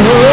home.